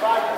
Five